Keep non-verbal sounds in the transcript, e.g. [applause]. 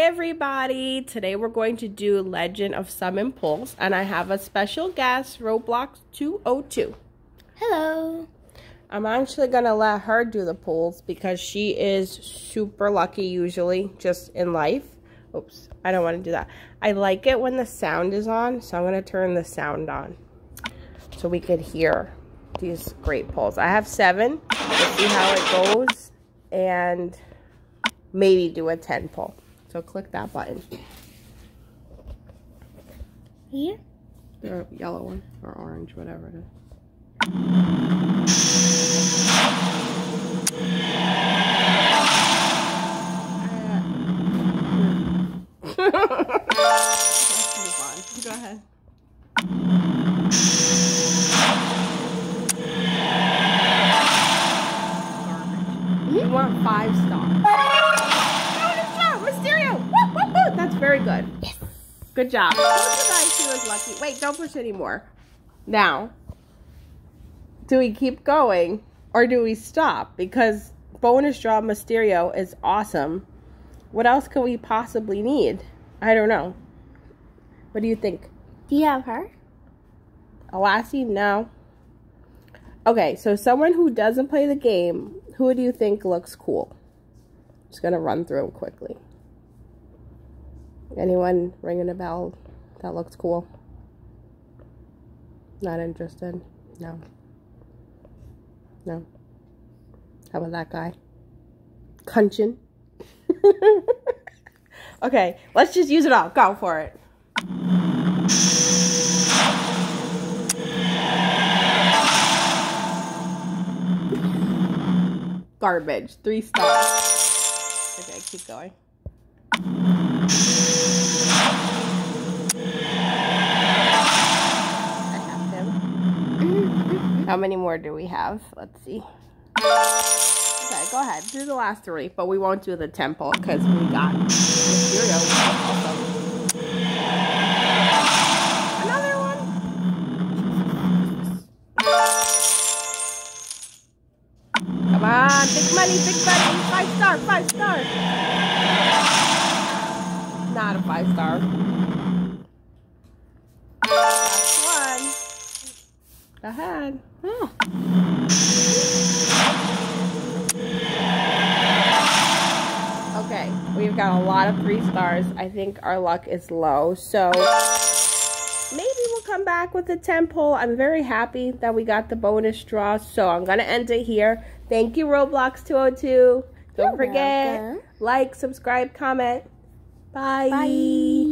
everybody today we're going to do legend of summon pulls and i have a special guest roblox 202 hello. I'm actually gonna let her do the pulls because she is super lucky usually just in life. Oops i don't want to do that. I like it when the sound is on so i'm going to turn the sound on so we could hear these great pulls i have seven let's see how it goes and maybe do a 10 pull so click that button. Here? The yellow one or orange, whatever it is. [laughs] Go ahead. You want five stars. Very good. Yes. Good job. Was lucky. Wait, don't push anymore. Now, do we keep going or do we stop? Because bonus draw Myztero is awesome. What else could we possibly need? I don't know. What do you think? Do you have her? Alasie? No. Okay, so someone who doesn't play the game, who do you think looks cool? Just gonna run through them quickly. Anyone ringing a bell? That looks cool. Not interested? No. No. How about that guy? Kunchen? [laughs] okay, let's just use it all. Go for it. Garbage. Three stars. Okay, keep going. How many more do we have? Let's see. Okay, go ahead. Do the last three, but we won't do the temple because we got Myztero. Another one. Come on, big money, big money. Five star, five star. Not a five star. Go ahead. Oh. Okay, we've got a lot of three stars. I think our luck is low, so maybe we'll come back with a 10 pull. I'm very happy that we got the bonus draw, so I'm going to end it here. Thank you, Roblox202. Don't You're forget, welcome. like, subscribe, comment. Bye. Bye.